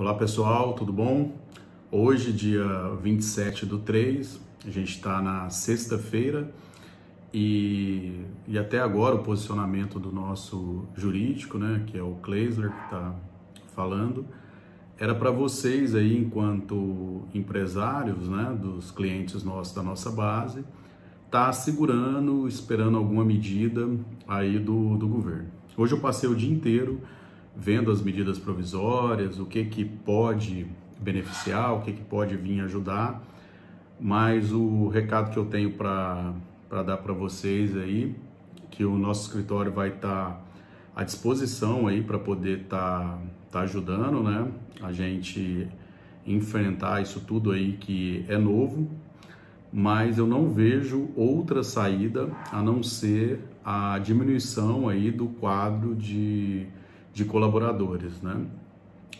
Olá pessoal, tudo bom? Hoje, dia 27 do 3, a gente está na sexta-feira e, e até agora o posicionamento do nosso jurídico, né, que é o Kleisler que está falando, era para vocês aí, enquanto empresários, né, dos clientes nossos da nossa base, tá segurando, esperando alguma medida aí do, do governo. Hoje eu passei o dia inteiro vendo as medidas provisórias, o que que pode beneficiar, o que que pode vir ajudar, mas o recado que eu tenho para dar para vocês aí, que o nosso escritório vai estar tá à disposição aí para poder estar tá, tá ajudando, né? A gente enfrentar isso tudo aí que é novo, mas eu não vejo outra saída a não ser a diminuição aí do quadro de, de colaboradores, né?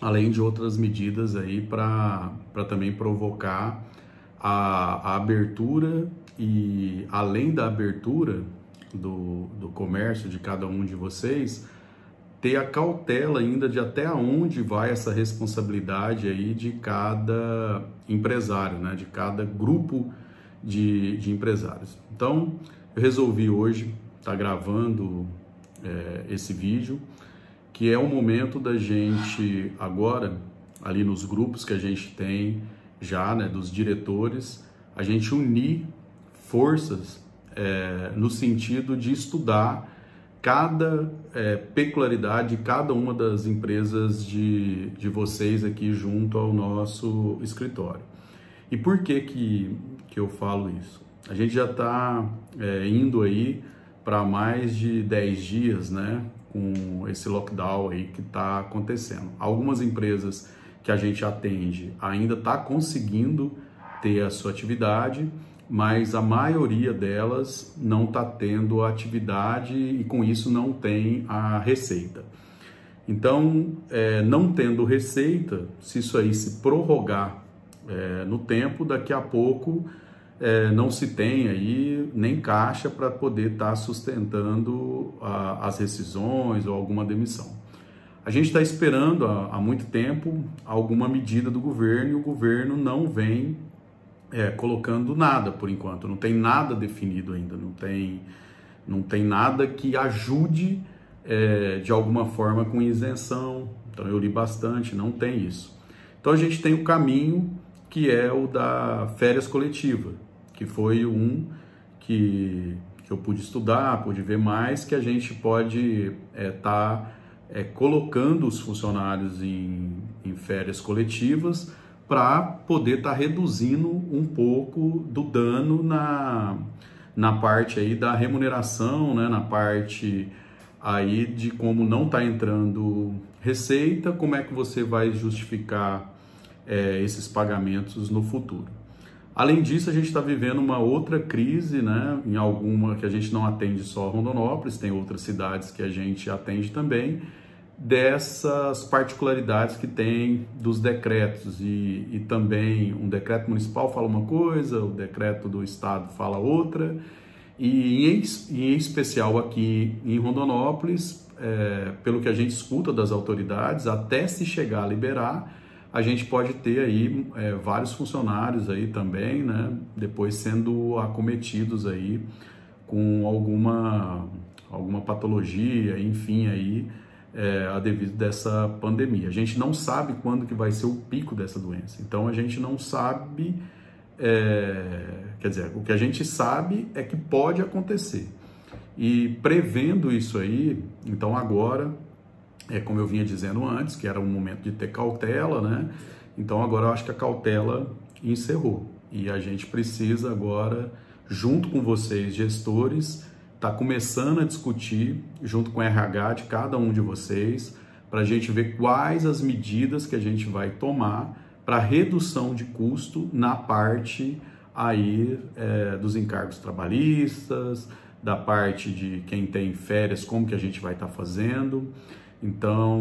Além de outras medidas aí para também provocar a, a, abertura e além da abertura do, do comércio de cada um de vocês, ter a cautela ainda de até onde vai essa responsabilidade aí de cada empresário, né? De cada grupo de, de empresários. Então, eu resolvi hoje estar tá gravando é, esse vídeo, que é o momento da gente agora, ali nos grupos que a gente tem já, né, dos diretores, a gente unir forças é, no sentido de estudar cada é, peculiaridade de cada uma das empresas de, de vocês aqui junto ao nosso escritório. E por que que, que eu falo isso? A gente já está é, indo aí para mais de 10 dias, né, com esse lockdown aí que está acontecendo. Algumas empresas que a gente atende ainda está conseguindo ter a sua atividade, mas a maioria delas não está tendo a atividade e com isso não tem a receita. Então, é, não tendo receita, se isso aí se prorrogar é, no tempo, daqui a pouco é, não se tem aí nem caixa para poder estar tá sustentando a, as rescisões ou alguma demissão. A gente está esperando há, há, muito tempo alguma medida do governo e o governo não vem é, colocando nada por enquanto, não tem nada definido ainda, não tem, não tem nada que ajude é, de alguma forma com isenção. Então eu li bastante, não tem isso. Então a gente tem o caminho que é o da férias coletiva, que foi um que, que eu pude estudar, pude ver mais, que a gente pode estar é, tá, é, colocando os funcionários em, em férias coletivas para poder estar tá reduzindo um pouco do dano na, na parte aí da remuneração, né, na parte aí de como não está entrando receita, como é que você vai justificar é, esses pagamentos no futuro. Além disso, a gente está vivendo uma outra crise, né? Em alguma que a gente não atende só Rondonópolis, tem outras cidades que a gente atende também, dessas particularidades que tem dos decretos e, e também um decreto municipal fala uma coisa, o decreto do estado fala outra e em, em especial aqui em Rondonópolis, é, pelo que a gente escuta das autoridades, até se chegar a liberar, a gente pode ter aí é, vários funcionários aí também, né, depois sendo acometidos aí com alguma, alguma patologia, enfim, aí, é, a devido dessa pandemia. A gente não sabe quando que vai ser o pico dessa doença, então a gente não sabe, é, quer dizer, o que a gente sabe é que pode acontecer. E prevendo isso aí, então agora é como eu vinha dizendo antes, que era um momento de ter cautela, né? Então agora eu acho que a cautela encerrou e a gente precisa agora, junto com vocês, gestores, tá começando a discutir junto com o RH de cada um de vocês para a gente ver quais as medidas que a gente vai tomar para redução de custo na parte aí é, dos encargos trabalhistas, da parte de quem tem férias, como que a gente vai estar tá fazendo. Então,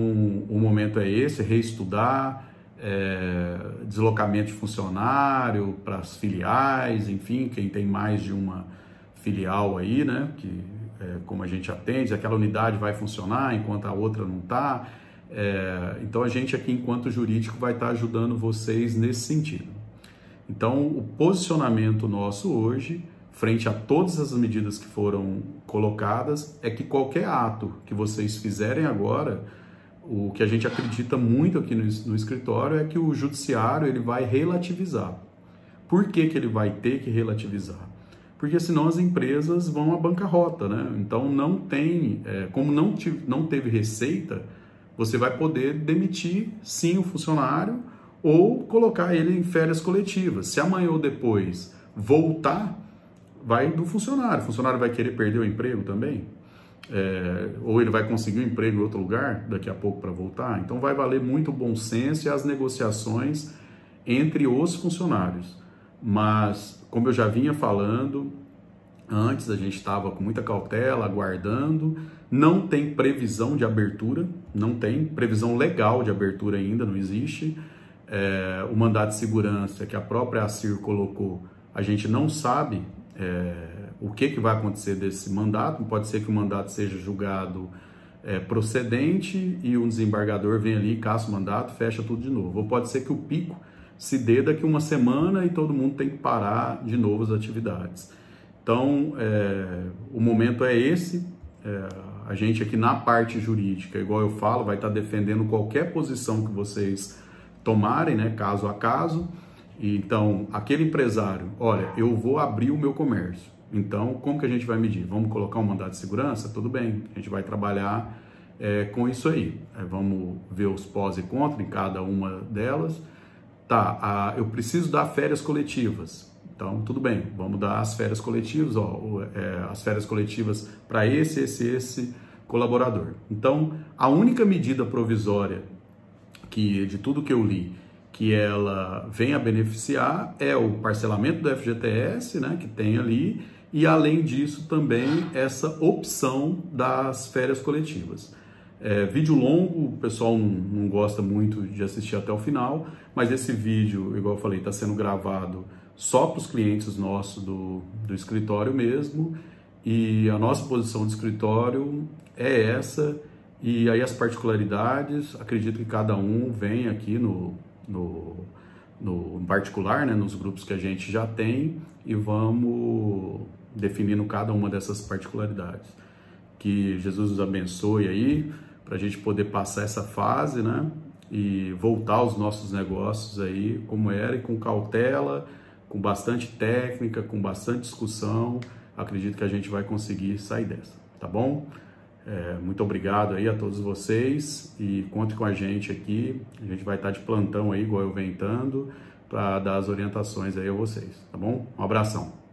o momento é esse, reestudar, é, deslocamento de funcionário para as filiais, enfim, quem tem mais de uma filial aí, né, que é, como a gente atende, aquela unidade vai funcionar enquanto a outra não está, É, então a gente aqui, enquanto jurídico, vai estar ajudando vocês nesse sentido. Então, o posicionamento nosso hoje, frente a todas as medidas que foram colocadas, é que qualquer ato que vocês fizerem agora, o que a gente acredita muito aqui no, no escritório é que o judiciário ele vai relativizar. Por que, que ele vai ter que relativizar? Porque senão as empresas vão à bancarrota, né? Então não tem, é, como não, não teve receita, você vai poder demitir sim o funcionário ou colocar ele em férias coletivas. Se amanhã ou depois voltar, vai do funcionário. O funcionário vai querer perder o emprego também? É, ou ele vai conseguir um emprego em outro lugar daqui a pouco para voltar? Então vai valer muito o bom senso e as negociações entre os funcionários. Mas, como eu já vinha falando, antes a gente estava com muita cautela, aguardando. Não tem previsão de abertura, não tem previsão legal de abertura ainda, não existe é, o mandato de segurança que a própria ACIR colocou, a gente não sabe é, o que, que vai acontecer desse mandato. Pode ser que o mandato seja julgado é, procedente e um desembargador vem ali, caça o mandato, fecha tudo de novo. Ou pode ser que o pico se dê daqui uma semana e todo mundo tem que parar de novo as atividades. Então, é, o momento é esse. É, a gente aqui na parte jurídica, igual eu falo, vai estar defendendo qualquer posição que vocês tomarem, né, caso a caso. Então, aquele empresário, olha, eu vou abrir o meu comércio. Então, como que a gente vai medir? Vamos colocar um mandado de segurança? Tudo bem, a gente vai trabalhar é, com isso aí. É, vamos ver os pós e contras em cada uma delas. Tá, a, eu preciso dar férias coletivas. Então, tudo bem, vamos dar as férias coletivas, ó, é, as férias coletivas para esse, esse, esse colaborador. Então, a única medida provisória que de tudo que eu li, que ela vem a beneficiar é o parcelamento do FGTS, né, que tem ali, e além disso também essa opção das férias coletivas. É, vídeo longo, o pessoal não, não, gosta muito de assistir até o final, mas esse vídeo, igual eu falei, está sendo gravado só para os clientes nossos do, do escritório mesmo, e a nossa posição de escritório é essa, e aí as particularidades, acredito que cada um vem aqui no, no, no particular, né, nos grupos que a gente já tem, e vamos definindo cada uma dessas particularidades. Que Jesus nos abençoe aí, para a gente poder passar essa fase, né? E voltar aos nossos negócios aí como era e com cautela, com bastante técnica, com bastante discussão. Acredito que a gente vai conseguir sair dessa, tá bom? É, muito obrigado aí a todos vocês e conte com a gente aqui. A gente vai estar de plantão aí, igual eu venho para dar as orientações aí a vocês, tá bom? Um abração.